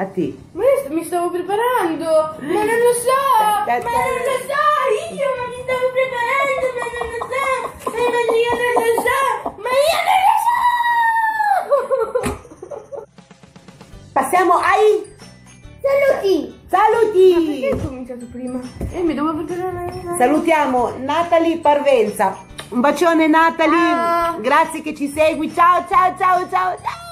a te. Ma io mi stavo preparando, ma non lo so, ma non lo so, io ma mi stavo preparando, ma non lo so, eh, ma io non lo so, ma io non lo so. Passiamo ai Saluti! saluti. Perché ho cominciato prima? Eh, mi devo preparare. Salutiamo Natalie Parvenza. Un bacione Natalie. Ciao. Grazie che ci segui. Ciao ciao ciao ciao ciao.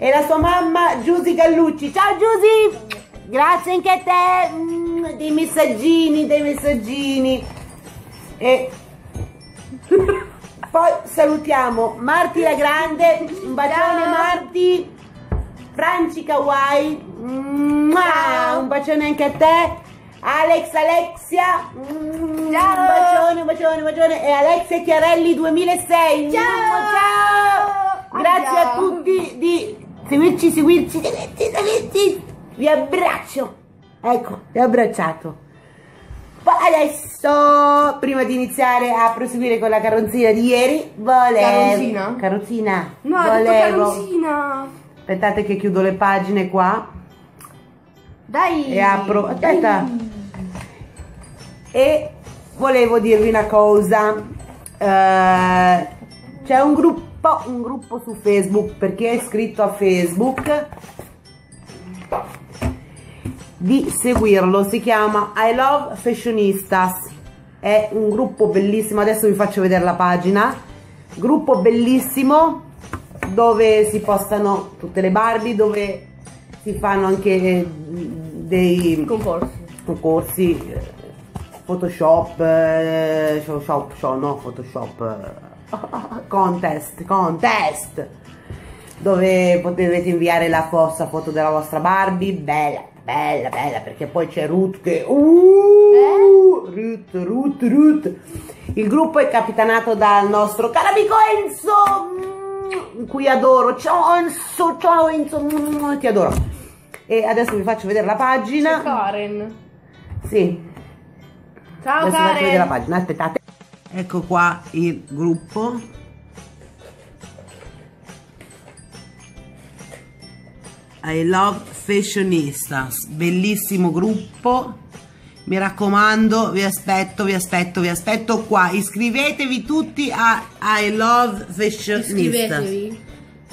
E la sua mamma Giusy Gallucci. Ciao Giusy. Grazie anche a te. Mm, dei messaggini, dei messaggini. E poi salutiamo Marti la Grande. Un bacione Ciao. Marti. Franci Kawaii! Ciao. un bacione anche a te. Alex Alexia, Mm, Ciao. un bacione, un bacione, un bacione. E Alexia Chiarelli 2006. Ciao. Ciao. Grazie a tutti di seguirci, seguirci, seguirci, seguirci. Vi abbraccio. Ecco, vi ho abbracciato. Adesso, prima di iniziare a proseguire con la carrozzina di ieri, volevo... Carrozzina? Carrozzina? No, volevo... carrozzina. Aspettate che chiudo le pagine qua Dai. e apro. Aspetta. Dai. E volevo dirvi una cosa. Eh, c'è un gruppo, un gruppo su Facebook per chi è iscritto a Facebook di seguirlo. Si chiama I Love Fashionistas. È un gruppo bellissimo. Adesso vi faccio vedere la pagina. Gruppo bellissimo dove si postano tutte le Barbie, dove si fanno anche eh, dei Concorsi. concorsi eh, Photoshop, eh, Photoshop, no Photoshop, contest, contest, dove potete inviare la vostra foto della vostra Barbie, bella, bella, bella, perché poi c'è Ruth che, uh, Ruth, Ruth, Ruth. Il gruppo è capitanato dal nostro caro amico Enzo, mm, cui adoro, ciao Enzo, ciao Enzo, mm, ti adoro. E adesso vi faccio vedere la C'è pagina. Karen. Sì, Ciao adesso vi faccio vedere la Karen. pagina, aspettate. Ecco qua il gruppo. I love fashionistas, bellissimo gruppo. Mi raccomando, vi aspetto, vi aspetto, vi aspetto qua. Iscrivetevi tutti a I love fashionistas. Iscrivetevi.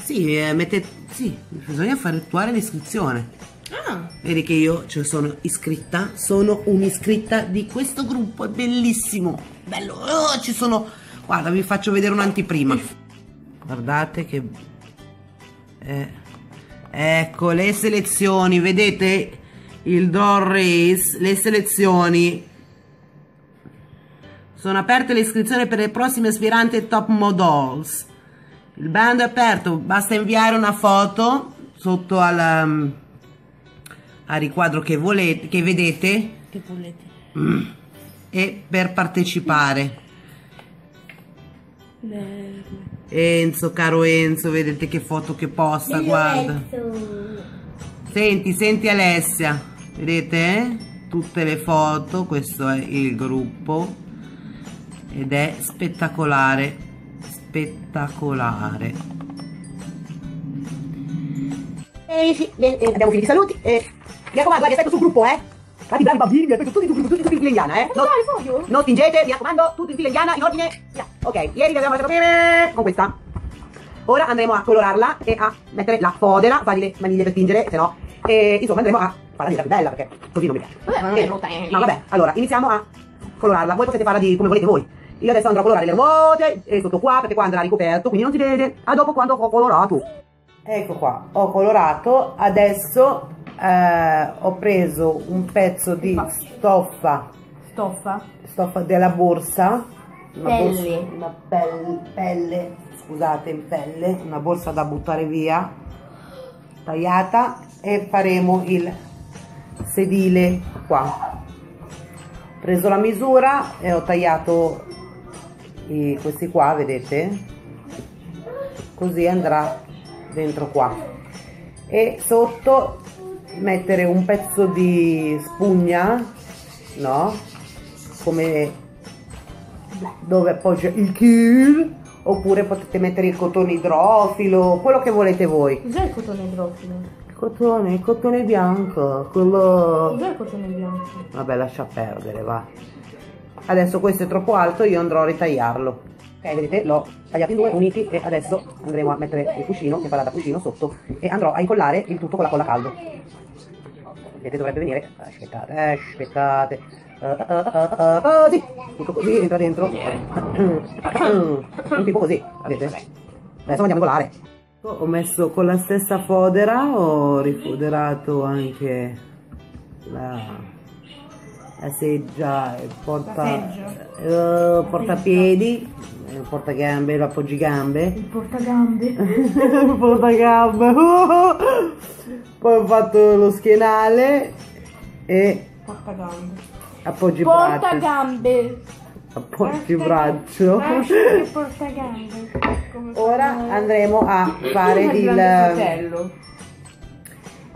Sì, eh, mettete, sì, bisogna fare attuare l'iscrizione. Ah. Vedi che io ci sono iscritta, sono un'iscritta di questo gruppo, è bellissimo, bello, oh, ci sono, guarda vi faccio vedere un'antiprima, guardate che, eh, ecco le selezioni, vedete il draw race, le selezioni, sono aperte le iscrizioni per le prossime aspiranti top models, il bando è aperto, basta inviare una foto sotto al... um, a riquadro che volete, che vedete Che volete? e per partecipare. Enzo, caro Enzo, vedete che foto che posta, guarda. Senti, senti Alessia, vedete? eh? Tutte le foto, questo è il gruppo ed è spettacolare, spettacolare. Eh sì, eh, eh, abbiamo finito i saluti. Eh, mi raccomando, guardi, aspetto sul gruppo, eh. Fate i bravi bambini, mi aspetto tutti sul gruppo, tutti, tutti in fila indiana, eh. Non, non tingete, mi raccomando, tutti in fila indiana, in ordine. via. Ok, ieri vi abbiamo fatto bene con questa. Ora andremo a colorarla e a mettere la fodera, fargli le maniglie per tingere, se no. E insomma andremo a farla diventare bella perché così non mi piace. Vabbè, ma non è Eh, brutta, eh. Ma vabbè, allora iniziamo a colorarla. Voi potete farla di come volete voi. Io adesso andrò a colorare le ruote e sotto qua perché qua andrà ricoperto, quindi non si vede. A dopo quando ho colorato. Ecco qua, ho colorato. Adesso eh, ho preso un pezzo di stoffa, Stoffa. stoffa della borsa. Una Pelle. borsa, una pelle, pelle, scusate, in pelle, una borsa da buttare via, tagliata e faremo il sedile qua. Ho preso la misura e ho tagliato i- questi qua, vedete? Così andrà dentro qua. E sotto mettere un pezzo di spugna, no? Come dove appoggia il kill oppure potete mettere il cotone idrofilo quello che volete voi Cos'è il cotone idrofilo? cotone, il cotone bianco, quello... Cos'è il cotone bianco? Vabbè, lascia perdere, va. Adesso questo è troppo alto, io andrò a ritagliarlo. Ok, vedete, l'ho tagliato in due, uniti e adesso andremo a mettere il cuscino, che farà da cuscino sotto, e andrò a incollare il tutto con la colla caldo. Vedete, dovrebbe venire... Aspettate, eh, aspettate. Uh, uh, uh, uh, così, tutto così, entra dentro. Un tipo così, vedete? Adesso andiamo a incollare. Ho messo con la stessa fodera, ho rifoderato anche la, la seggia, il porta, eh, portapiedi, il portagambe, l'appoggigambe. Il portagambe. il portagambe. Poi ho fatto lo schienale e Portagambe. appoggi braccio. Portagambe. Appoggi braccio. Portagambe. Ora andremo a fare il...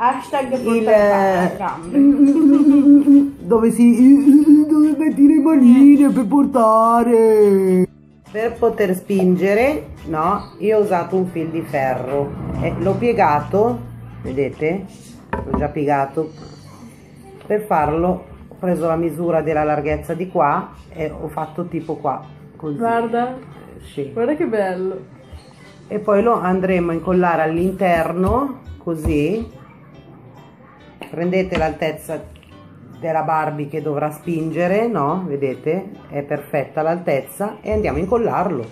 Hashtag il portagambe. dove si dove metti le manine per portare per poter spingere no io ho usato un fil di ferro e l'ho piegato vedete? L'ho già piegato. Per farlo ho preso la misura della larghezza di qua e ho fatto tipo qua così. Guarda, sì. guarda che bello. e poi lo andremo a incollare all'interno così. Prendete l'altezza della Barbie che dovrà spingere no? Vedete? È perfetta l'altezza e andiamo a incollarlo.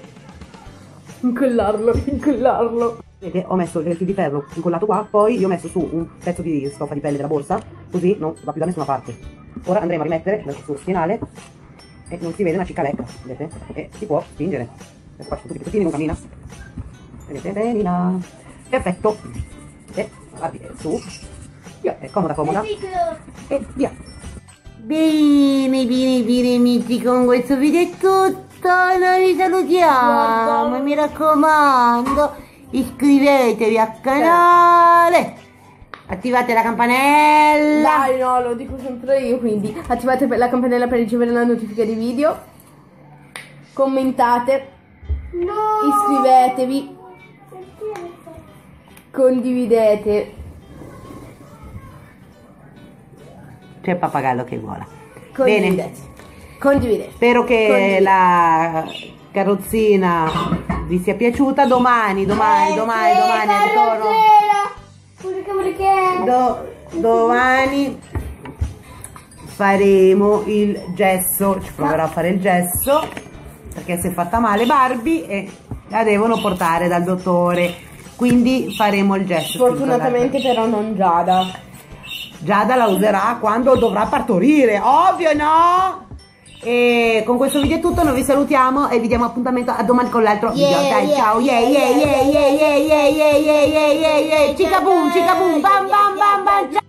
Incollarlo, incollarlo. vedete ho messo il fil di ferro incollato qua poi io ho messo su un pezzo di stoffa di pelle della borsa così non va più da nessuna parte. Ora andremo a rimettere suo schienale e non si vede una ciccaletta vedete? E si può spingere. Adesso faccio tutti i pezzettini non cammina vedete benina perfetto. E guardi, è su. Via è comoda comoda. E via bene bene bene amici con questo video è tutto noi vi salutiamo Guarda. mi raccomando iscrivetevi al canale attivate la campanella Dai, no, lo dico sempre io, quindi attivate la campanella per ricevere la notifica dei video. Commentate, iscrivetevi, condividete. C'è il pappagallo che vola Condividete. bene Condividete. spero che Condividete. la carrozzina vi sia piaciuta domani domani domani domani ritorno Perché perché? Do- domani faremo il gesso, ci proverò a fare il gesso perché si è fatta male Barbie e la devono portare dal dottore. Quindi faremo il gesso. Fortunatamente però non Giada. Giada la userà quando dovrà partorire, ovvio no? E con questo video è tutto, noi vi salutiamo e vi diamo appuntamento a domani con l'altro video. Yeah, Dai, yeah, ciao, yeah, yeah, yeah, yeah, yeah, yeah, yeah, yeah, yeah, yeah, yeah, yeah, cica boom, cica boom, bam, bam, bam, bam, ciao.